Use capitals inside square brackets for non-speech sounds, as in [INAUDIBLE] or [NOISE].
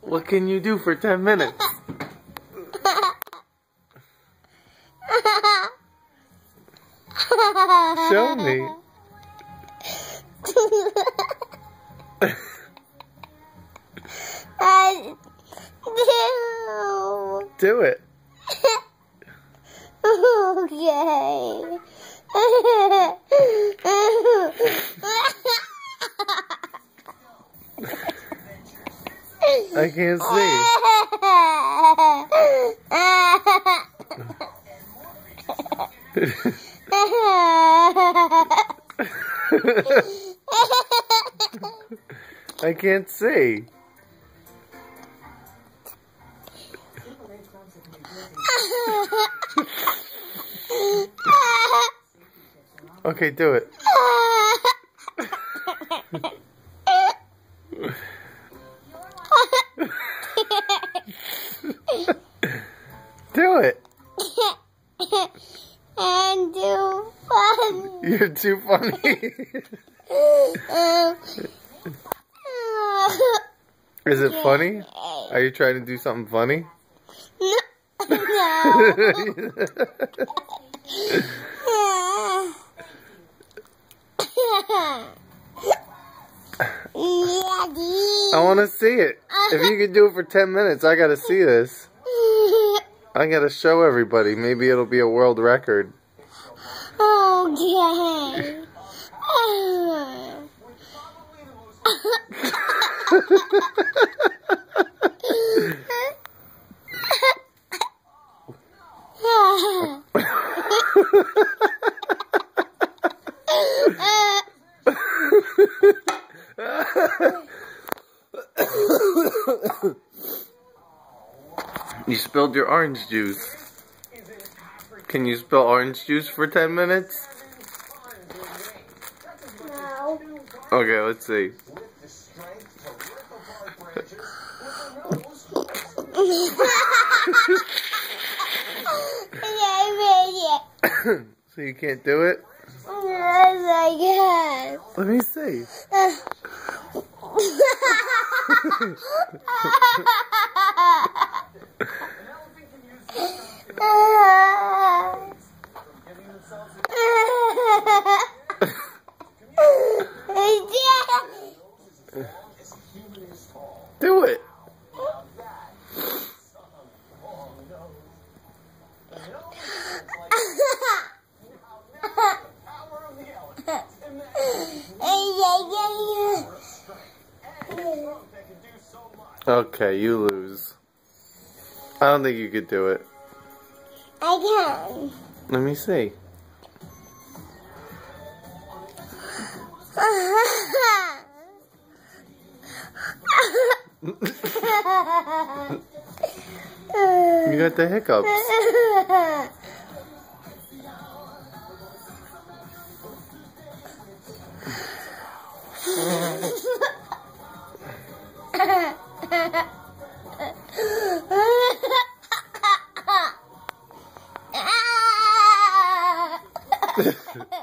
What can you do for 10 minutes? Show me. Do. Do it. [LAUGHS] [LAUGHS] Okay. [LAUGHS] I can't see. I can't see. Okay, do it. You're too funny. Is it funny? Are you trying to do something funny? No. I want to see it. If you can do it for 10 minutes, I got to see this. I got to show everybody. Maybe it'll be a world record. Okay. You spilled your orange juice. Can you spill orange juice for 10 minutes? no. Okay, let's see. [LAUGHS] so you can't do it? Yes, I Let me see. [LAUGHS] [LAUGHS] Do it. Okay, you lose. I don't think you could do it. I can. Let me see. You got the hiccups. [LAUGHS]